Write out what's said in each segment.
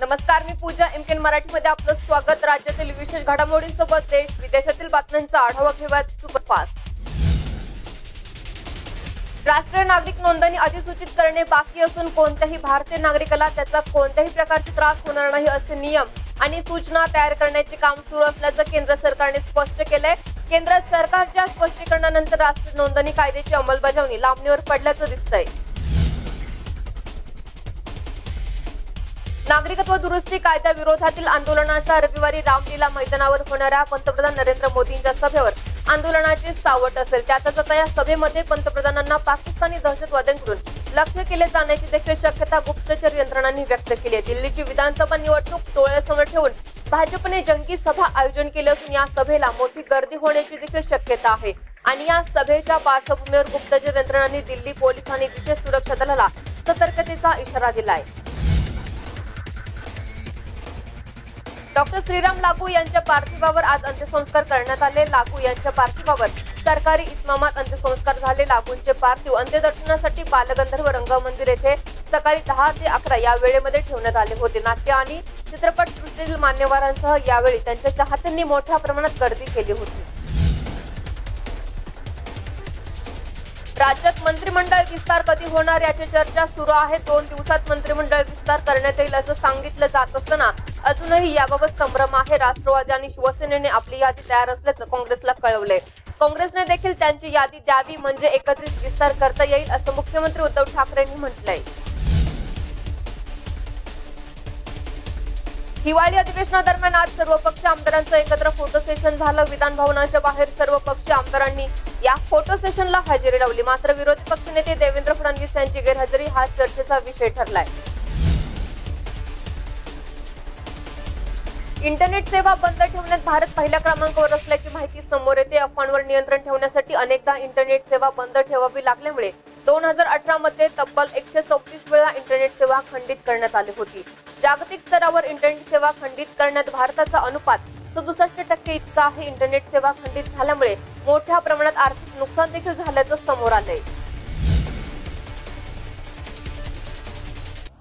नमस्कार मी पूजा एमकेन मराठीमध्ये आपलं स्वागत. राज्यातील विशेष घडामोडींसोबत देश विदेशातील बातम्यांचा आढावा घेऊयात सुपरफास्ट राष्ट्रीय नागरिक नोंदणी अधिसूचित करणे बाकी असून कोणत्याही भारतीय नागरिकाला त्याचा कोणत्याही प्रकारचा त्रास होणार नाही असे नियम आणि सूचना तयार करण्याचे काम सुरू असल्याचं केंद्र सरकारने स्पष्ट केलंय. केंद्र सरकारच्या स्पष्टीकरणानंतर राष्ट्रीय नोंदणी कायद्याची अंमलबजावणी लांबणीवर पडल्याचं दिसतंय. नागरिकत्व दुरुस्ती कायद्या विरोधातील आंदोलनाचा रविवारी रामलीला मैदानावर होणाऱ्या पंतप्रधान नरेंद्र मोदींच्या सभेवर आंदोलनाची सावट असेल. त्यातच आता या सभेमध्ये पंतप्रधानांना पाकिस्तानी दहशतवाद्यांकडून लक्ष केले जाण्याची देखील शक्यता गुप्तचर यंत्रणांनी व्यक्त केली आहे. दिल्लीची विधानसभा निवडणूक डोळ्यासमोर ठेवून भाजपने जंगी सभा आयोजन केले असून या सभेला मोठी गर्दी होण्याची देखील शक्यता आहे. आणि या सभेच्या पार्श्वभूमीवर गुप्तचर यंत्रणांनी दिल्ली पोलिसांनी विशेष सुरक्षा दलाला सतर्कतेचा इशारा दिलाय. डॉक्टर श्रीराम लागू यांच्या पार्थिवावर आज अंत्यसंस्कार करण्यात आले. लागू यांच्या पार्थिवावर सरकारी इस्मामात अंत्यसंस्कार झाले. लागूंचे पार्थिव अंत्यदर्शनासाठी बालगंधर्व रंगमंदिर येथे सकाळी दहा ते अकरा या वेळेमध्ये ठेवण्यात आले होते. नाट्य आणि चित्रपट सृष्टीतील मान्यवरांसह यावेळी त्यांच्या चाहत्यांनी मोठ्या प्रमाणात गर्दी केली होती. राज्यात मंत्रिमंडळ विस्तार कधी होणार याची चर्चा सुरू आहे. दोन दिवसात मंत्रिमंडळ विस्तार करण्यात येईल असं सांगितलं जात असताना अजूनही याबाबत संभ्रम आहे. राष्ट्रवादी आणि शिवसेनेने आपली यादी तयार असल्याचं काँग्रेसला कळवलंय. काँग्रेसने देखील त्यांची यादी द्यावी म्हणजे एकत्रित विस्तार करता येईल असं मुख्यमंत्री उद्धव ठाकरेंनी म्हटलंय. हिवाळी अधिवेशनादरम्यान आज सर्व पक्ष आमदारांचं एकत्र फोटो सेशन झालं. विधान भवनाच्या बाहेर सर्व पक्ष आमदारांनी या फोटो सेशनला हजेरी लावली. मात्र विरोधी पक्षनेते देवेंद्र फडणवीस यांची गैरहजेरी हा चर्चेचा विषय ठरलाय. इंटरनेट सेवा बंद ठेवण्यात भारत पहिल्या क्रमांकावर असल्याची माहिती समोर येते. अफवांवर नियंत्रण ठेवण्यासाठी अनेकदा इंटरनेट सेवा बंद ठेवावी लागल्यामुळे दोन हजार अठरा मध्ये तब्बल एकशे चौतीस वेळा इंटरनेट सेवा खंडित करण्यात आली होती. जागतिक स्तरावर इंटरनेट सेवा खंडित करण्यात भारताचा अनुपात सदुसष्ट टक्के इतका आहे. इंटरनेट सेवा खंडित झाल्यामुळे मोठ्या प्रमाणात आर्थिक नुकसान देखील झाल्याचं समोर आलंय.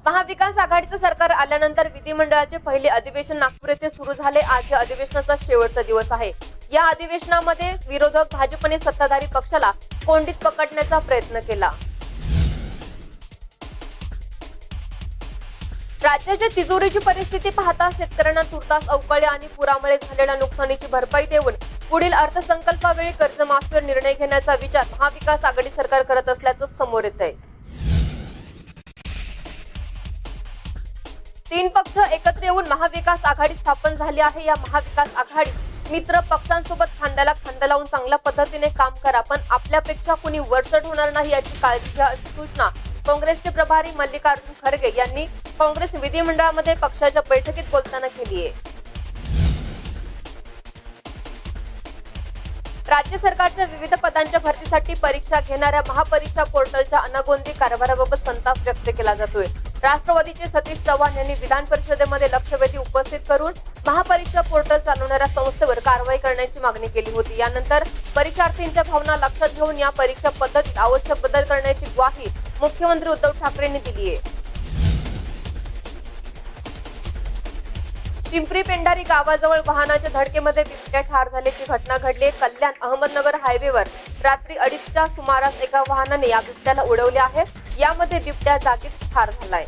महाविकास आघाडीचं सरकार आल्यानंतर विधिमंडळाचे पहिले अधिवेशन नागपूर येथे सुरू झाले. आज या अधिवेशनाचा शेवटचा दिवस आहे. या अधिवेशनामध्ये विरोधक भाजपने सत्ताधारी पक्षाला कोंडीत पकडण्याचा प्रयत्न केला. राज्याच्या तिजोरीची परिस्थिती पाहता शेतकऱ्यांना तुर्तास अवकाळी आणि पुरामुळे झालेल्या नुकसानीची भरपाई देऊन पुढील अर्थसंकल्पावेळी कर्जमाफीवर निर्णय घेण्याचा विचार महाविकास आघाडी सरकार करत असल्याचं समोर येत आहे तीन पक्ष एकत्र येऊन महाविकास आघाडी स्थापन झाली आहे. या महाविकास आघाडीत मित्र पक्षांसोबत खांद्याला खांदा लावून चांगल्या पद्धतीने काम करा. पण आपल्यापेक्षा कुणी वरचढ होणार नाही याची काळजी घ्या अशी सूचना काँग्रेसचे प्रभारी मल्लिकार्जुन खरगे यांनी काँग्रेस विधिमंडळामध्ये पक्षाच्या बैठकीत बोलताना केली आहे. राज्य सरकारच्या विविध पदांच्या भरतीसाठी परीक्षा घेणाऱ्या महापरीक्षा पोर्टलच्या अनागोंदी कारभाराबाबत संताप व्यक्त केला जातोय. राष्ट्रवादीचे सतीश चव्हाण यांनी विधान परिषदेमध्ये लक्षवेधी उपस्थित करून महापरीक्षा पोर्टल चालवणाऱ्या संस्थेवर कारवाई करण्याची मागणी केली होती. यानंतर परीक्षार्थींच्या भावना लक्षात घेऊन या परीक्षा पद्धतीत आवश्यक बदल करण्याची ग्वाही मुख्यमंत्री उद्धव ठाकरेंनी दिली आहे. पिंपरी पेंढारी गावाजवळ वाहनाच्या धडकेमध्ये बिबट्या ठार झाल्याची घटना घडली. आहे. कल्याण अहमदनगर हायवेवर रात्री अडीचच्या सुमारास एका वाहनाने या बिबट्याला उडवले आहेत. यामध्ये बिबट्या जागीच ठार झालाय.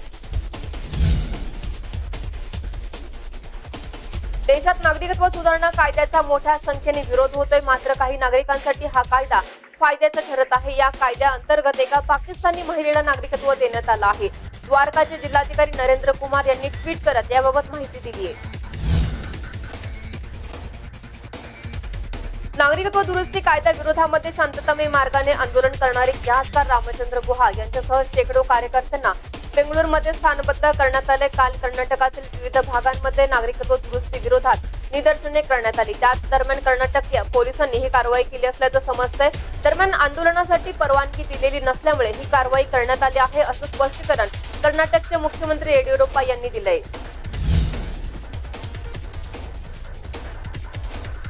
देशात नागरिकत्व सुधारणा कायद्याचा मोठ्या संख्येने विरोध होतोय. मात्र काही नागरिकांसाठी हा कायदा फायद्याचा ठरत आहे. या कायद्या अंतर्गत एका पाकिस्तानी महिलेला नागरिकत्व देण्यात आलं आहे. द्वारकाचे जिल्हाधिकारी नरेंद्र कुमार यांनी ट्विट करत याबाबत माहिती दिली आहे नागरिकत्व दुरुस्ती कायद्या विरोधामध्ये शांततामय मार्गाने आंदोलन करणारे इतिहासकार रामचंद्र गुहा यांच्यासह शेकडो कार्यकर्त्यांना बेंगळुरूमध्ये स्थानबद्ध करण्यात आले. काल कर्नाटकातील विविध भागांमध्ये नागरिकत्व दुरुस्ती विरोधात निदर्शने करण्यात आली. त्याच दरम्यान कर्नाटक पोलिसांनी ही कारवाई केली असल्याचं समजतंय. दरम्यान आंदोलनासाठी परवानगी दिलेली नसल्यामुळे ही कारवाई करण्यात आली आहे असं स्पष्टीकरण कर्नाटकचे मुख्यमंत्री येडियुरप्पा यांनी दिलंय.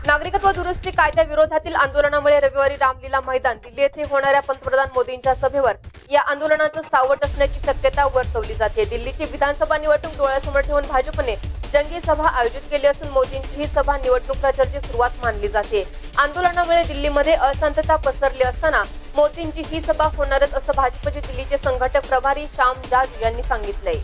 नागरिकत्व दुरुस्ती कायद्या विरोधातील आंदोलनामुळे रविवारी रामलीला मैदान दिल्ली येथे होणाऱ्या पंतप्रधान मोदींच्या सभेवर या आंदोलनाचं सावट असण्याची शक्यता वर्तवली जाते. दिल्लीची विधानसभा निवडणूक डोळ्यासमोर ठेवून भाजपने जंगी सभा आयोजित केली असून मोदींची ही सभा निवडणूक प्रचारची सुरुवात मानली जाते. आंदोलनामुळे दिल्लीमध्ये अशांतता पसरली असताना मोदींची ही सभा होणारच असं भाजपचे दिल्लीचे संघटक प्रभारी श्याम जाज यांनी सांगितलंय.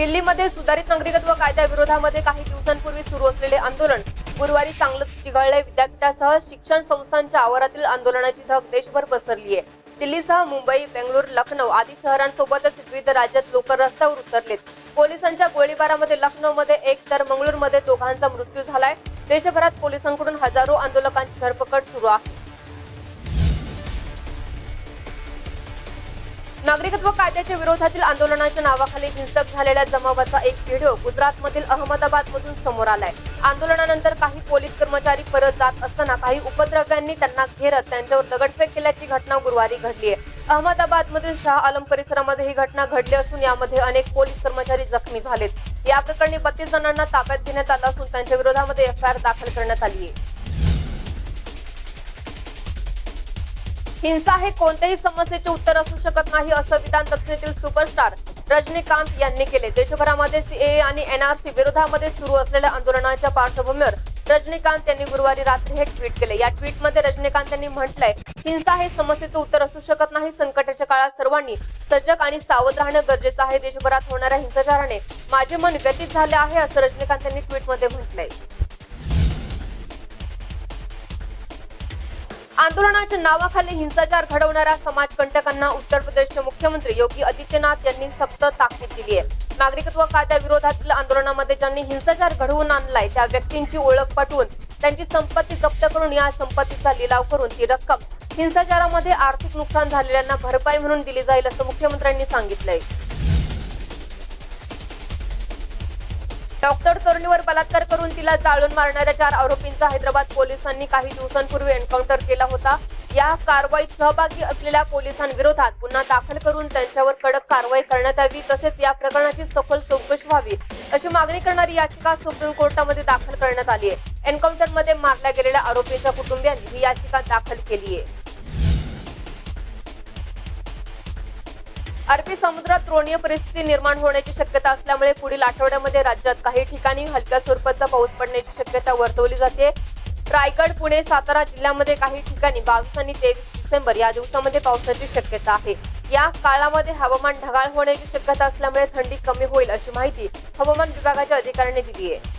दिल्लीमध्ये सुधारित नागरिकत्व कायद्याविरोधामध्ये काही दिवसांपूर्वी सुरू असलेले आंदोलन गुरुवारी चांगलंच चिघळले विद्यापीठासह शिक्षण संस्थांच्या आवारातील आंदोलनाची धग देशभर पसरली आहे दिल्लीसह मुंबई बेंगळूर लखनौ आदी शहरांसोबतच विविध राज्यात लोक रस्त्यावर उतरलेत. पोलिसांच्या गोळीबारामध्ये लखनौमध्ये एक तर मंगळूरमध्ये दोघांचा मृत्यू झालाय. देशभरात पोलिसांकडून हजारो आंदोलकांची धरपकड सुरू आहे. नागरिकत्व कायद्याच्या विरोधातील आंदोलनाच्या नावाखाली हिंसक झालेल्या जमावाचा एक व्हिडिओ गुजरातमधील अहमदाबाद मधून समोर आलाय. आंदोलनानंतर काही पोलीस कर्मचारी परत जात असताना काही उपद्रव्यांनी त्यांना घेरत त्यांच्यावर दगडफेक केल्याची घटना गुरुवारी घडली आहे. अहमदाबाद मधील शाह आलम परिसरामध्ये ही घटना घडली असून यामध्ये अनेक पोलीस कर्मचारी जखमी झालेत. या प्रकरणी बत्तीस जणांना ताब्यात घेण्यात आलं असून त्यांच्या विरोधामध्ये एफआयआर दाखल करण्यात आली आहे. हिंसा हे कोणत्याही समस्येचे उत्तर असू शकत नाही असं विधान दक्षिणेतील सुपरस्टार रजनीकांत यांनी केले. देशभरामध्ये सीएए आणि एनआरसी विरोधामध्ये सुरू असलेल्या आंदोलनाच्या पार्श्वभूमीवर रजनीकांत यांनी गुरुवारी रात्री हे ट्विट केले. या ट्विटमध्ये रजनीकांत यांनी म्हटलंय हिंसा हे समस्येचं उत्तर असू शकत नाही. संकटाच्या काळात सर्वांनी सजग आणि सावध राहणं गरजेचं आहे. देशभरात होणाऱ्या हिंसाचाराने माझे मन व्यतीत झाले आहे असं रजनीकांत यांनी ट्विटमध्ये म्हटलंय. आंदोलनाच्या नावाखाली हिंसाचार घडवणाऱ्या समाजकंटकांना उत्तर प्रदेशचे मुख्यमंत्री योगी आदित्यनाथ यांनी सक्त ताकीद दिली आहे. नागरिकत्व कायद्याविरोधातील आंदोलनामध्ये ज्यांनी हिंसाचार घडवून आणलाय त्या व्यक्तींची ओळख पटवून त्यांची संपत्ती जप्त करून या संपत्तीचा लिलाव करून ती रक्कम हिंसाचारामध्ये आर्थिक नुकसान झालेल्यांना भरपाई म्हणून दिली जाईल असं मुख्यमंत्र्यांनी सांगितलंय. डॉक्टर तरुणीवर बलात्कार करून तिला जाळून मारणाऱ्या चार आरोपींचा हैदराबाद पोलिसांनी काही दिवसांपूर्वी एन्काउंटर केला होता. या कारवाईत सहभागी असलेल्या पोलिसांविरोधात गुन्हा दाखल करून त्यांच्यावर कडक कारवाई करण्यात यावी तसेच या प्रकरणाची सखोल चौकशी व्हावी अशी मागणी करणारी याचिका सुप्रीम कोर्टामध्ये दाखल करण्यात आली आहे. एन्काउंटरमध्ये मारल्या गेलेल्या आरोपींच्या कुटुंबियांनी ही याचिका दाखल केली आहे. अरबी समुद्रात द्रोणीय परिस्थिती निर्माण होण्याची शक्यता असल्यामुळे पुढील आठवड्यामध्ये राज्यात काही ठिकाणी हलक्या स्वरूपाचा पाऊस पडण्याची शक्यता वर्तवली जाते. रायगड पुणे सातारा जिल्ह्यामध्ये काही ठिकाणी बावीस आणि तेवीस डिसेंबर या दिवसामध्ये पावसाची शक्यता आहे. या काळामध्ये हवामान ढगाळ होण्याची शक्यता असल्यामुळे थंडी कमी होईल अशी माहिती हवामान विभागाच्या अधिकाऱ्यांनी दिली आहे.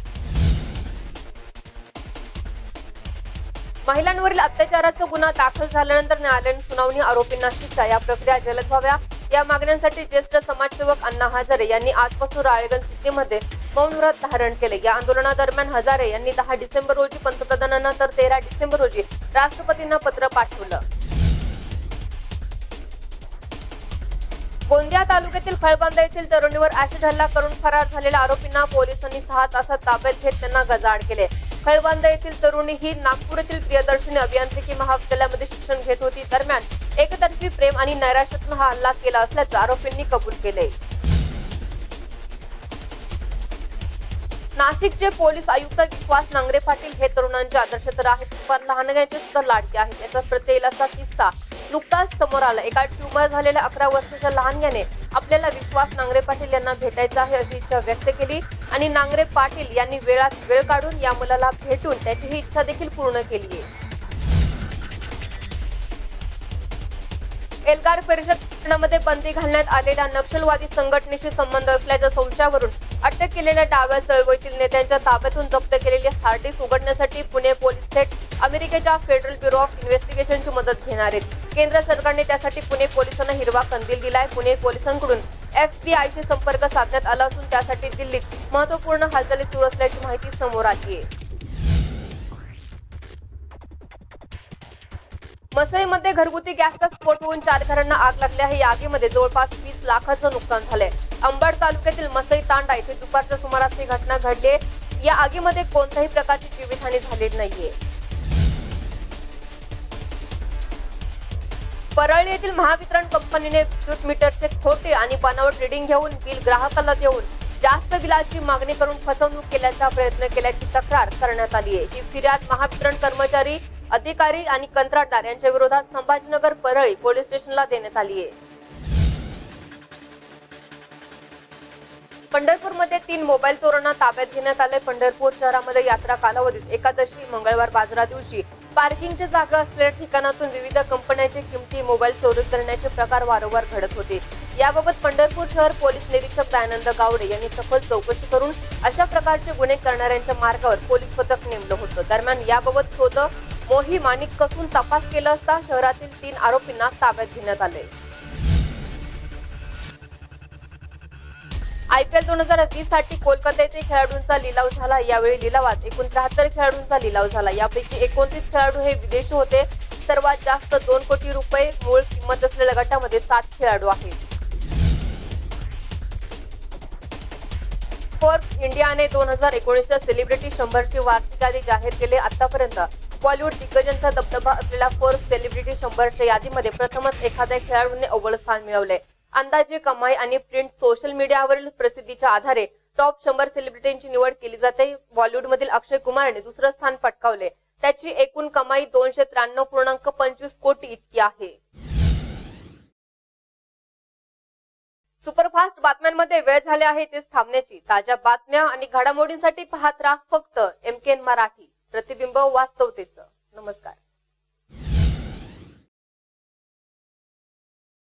महिलांवरील अत्याचाराचा गुन्हा दाखल झाल्यानंतर न्यायालयीन सुनावणी आरोपींना शिक्षा या प्रक्रिया जलद व्हाव्या या मागण्यांसाठी ज्येष्ठ समाजसेवक अण्णा हजारे यांनी आजपासून राळेगण सिटीमध्ये मौन व्रत धारण केले. या आंदोलनादरम्यान हजारे यांनी दहा डिसेंबर रोजी पंतप्रधानांना तर तेरा डिसेंबर रोजी राष्ट्रपतींना पत्र पाठवलं. गोंदिया तालुक्यातील खळबांदा येथील तरुणीवर ऍसिड हल्ला करून फरार झालेल्या आरोपींना पोलिसांनी सहा तासात ताब्यात घेत त्यांना गजाआड केले. खळबांदा येथील तरुणी ही नागपूर येथील प्रियदर्शनी अभियांत्रिकी महाविद्यालयामध्ये शिक्षण घेत होती. दरम्यान एकतर्फी प्रेम आणि नैराश्यातून हा हल्ला केला असल्याचं आरोपींनी कबूल केले. नाशिकचे पोलीस आयुक्त विश्वास नांगरे पाटील हे तरुणांचे आदर्श तर आहेत. पण लहानग्यांचे सुद्धा लाडके आहेत. याचा प्रत्यय असा किस्सा नुकताच समोर आला. एका ट्युमर झालेल्या अकरा वर्षाच्या लहानग्याने आपल्याला विश्वास नांगरे पाटील यांना भेटायचं आहे अशी इच्छा व्यक्त केली. आणि नांगरे पाटील यांनी वेळात वेळ काढून या मुलाला भेटून त्याची ही इच्छा देखील पूर्ण केली आहे. एल्गार परिषदमध्ये बंदी घालण्यात आलेल्या नक्षलवादी संघटनेशी संबंध असल्याच्या संशयावरून अटक केलेल्या डाव्या चळवळीतील नेत्यांच्या ताब्यातून जप्त केलेली हार्ड डिस्क उघडण्यासाठी पुणे पोलीस थेट अमेरिकेच्या फेडरल ब्युरो ऑफ इन्व्हेस्टिगेशनची मदत घेणार आहेत. केंद्र सरकारने त्यासाठी पुणे पोलिसांना हिरवा कंदील दिलाय. पुणे पोलिसांकडून एफबीआयशी संपर्क साधण्यात आला असून त्यासाठी दिल्लीत महत्त्वपूर्ण हालचाली सुरू असल्याची माहिती समोर आली आहे मसईमध्ये घरगुती गॅसचा स्फोट होऊन चार घरांना आग लागली आहे. या आगीमध्ये जवळपास वीस लाखाचं नुकसान झालंय. अंबड तालुक्यातील मसई तांडा येथे दुपारच्या सुमारास ही घटना घडली या आगीमध्ये कोणत्याही प्रकारची जीवितहानी झालेली नाहीये. परळी येथील महावितरण कंपनीने विद्युत मीटरचे खोटे आणि बनावट रिडिंग घेऊन बिल ग्राहकाला देऊन जास्त बिलाची मागणी करून फसवणूक केल्याचा प्रयत्न केल्याची तक्रार करण्यात आली आहे. ही फिर्याद महावितरण कर्मचारी अधिकारी आणि कंत्राटदार यांच्या विरोधात संभाजीनगर परळी पोलीस स्टेशनला देण्यात आली आहे. पंढरपूरमध्ये तीन मोबाईल चोरांना ताब्यात घेण्यात आले. पंढरपूर शहरामध्ये यात्रा कालावधीत एकादशी मंगळवार बाजारा दिवशी पार्किंगच्या जागा असलेल्या ठिकाणातून विविध कंपन्यांचे किमती मोबाईल चोरी करण्याचे प्रकार वारंवार घडत होते. याबाबत पंढरपूर शहर पोलीस निरीक्षक दयानंद गावडे यांनी सखोल चौकशी करून अशा प्रकारचे गुन्हे करणाऱ्यांच्या मार्गावर पोलीस पथक नेमलं होतं. दरम्यान याबाबत शोध मोहीम आणि कसून तपास केला असता शहरातील तीन आरोपींना ताब्यात घेण्यात आले. आयपीएल दोन हजार वीससाठी कोलकाता येथे खेळाडूंचा लिलाव झाला. यावेळी लिलावात एकूण त्र्याहत्तर खेळाडूंचा लिलाव झाला. यापैकी एकोणतीस खेळाडू हे विदेशी होते. सर्वात जास्त दोन कोटी रुपये मूळ किंमत असलेल्या गटामध्ये सात खेळाडू आहेत. फोर्ब इंडियाने दोन हजार एकोणीसच्या सेलिब्रिटी शंभरची वार्षिक यादी जाहीर केली. आतापर्यंत बॉलिवूड दिग्गजांचा दबदबा असलेल्या फोर्ब सेलिब्रिटी शंभरच्या यादीमध्ये प्रथमच एखाद्या खेळाडूने अव्वल स्थान मिळवले. अंदाजे कमाई आणि प्रिंट सोशल मीडियावरील प्रसिद्धीच्या आधारे टॉप शंभर सेलिब्रिटींची निवड केली जाते. बॉलिवूडमधील अक्षय कुमारने दुसरं स्थान पटकावले. त्याची एकूण कमाई दोनशे त्र्याण्णव पूर्णांक पंचवीस कोटी इतकी आहे. सुपरफास्ट बातम्यांमध्ये वेळ झाले आहे तेच थांबण्याची. ताज्या बातम्या आणि घडामोडींसाठी पाहत राहा फक्त एम मराठी. प्रतिबिंब वास्तवतेचं. नमस्कार.